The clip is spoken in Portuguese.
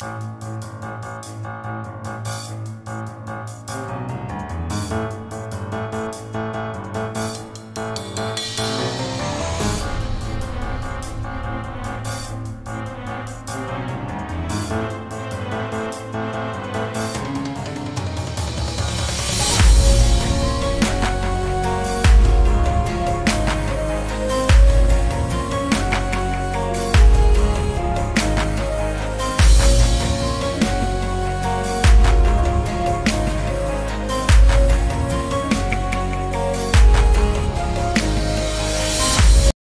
Música